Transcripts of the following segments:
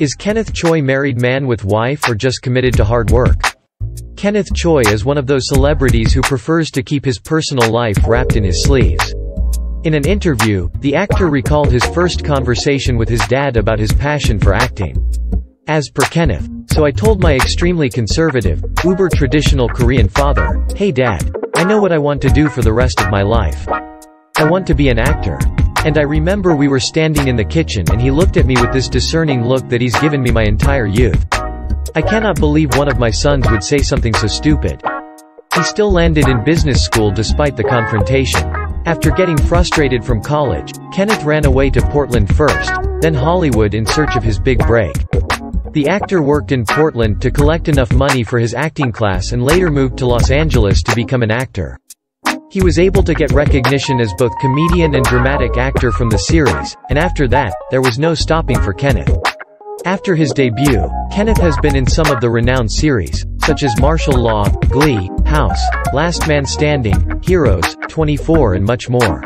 Is Kenneth Choi married man with wife or just committed to hard work? Kenneth Choi is one of those celebrities who prefers to keep his personal life wrapped in his sleeves. In an interview, the actor recalled his first conversation with his dad about his passion for acting. As per Kenneth, so I told my extremely conservative, uber traditional Korean father, hey dad, I know what I want to do for the rest of my life. I want to be an actor. And I remember we were standing in the kitchen and he looked at me with this discerning look that he's given me my entire youth. I cannot believe one of my sons would say something so stupid. He still landed in business school despite the confrontation. After getting frustrated from college, Kenneth ran away to Portland first, then Hollywood in search of his big break. The actor worked in Portland to collect enough money for his acting class and later moved to Los Angeles to become an actor. He was able to get recognition as both comedian and dramatic actor from the series, and after that, there was no stopping for Kenneth. After his debut, Kenneth has been in some of the renowned series, such as Martial Law, Glee, House, Last Man Standing, Heroes, 24 and much more.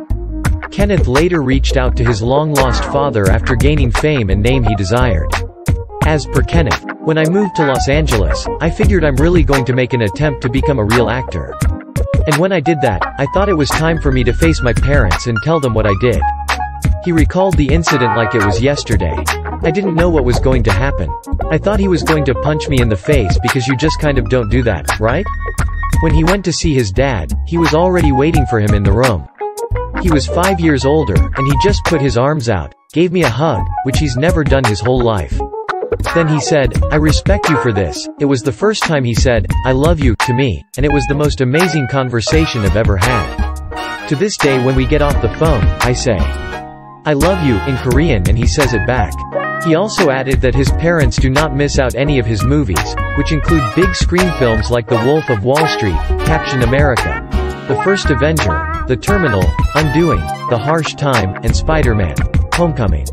Kenneth later reached out to his long-lost father after gaining fame and name he desired. As per Kenneth, when I moved to Los Angeles, I figured I'm really going to make an attempt to become a real actor. And when I did that, I thought it was time for me to face my parents and tell them what I did. He recalled the incident like it was yesterday. I didn't know what was going to happen. I thought he was going to punch me in the face because you just kind of don't do that, right? When he went to see his dad, he was already waiting for him in the room. He was five years older, and he just put his arms out, gave me a hug, which he's never done his whole life. Then he said, I respect you for this. It was the first time he said, I love you, to me, and it was the most amazing conversation I've ever had. To this day when we get off the phone, I say, I love you, in Korean and he says it back. He also added that his parents do not miss out any of his movies, which include big screen films like The Wolf of Wall Street, Captain America, The First Avenger, The Terminal, Undoing, The Harsh Time, and Spider-Man, Homecoming.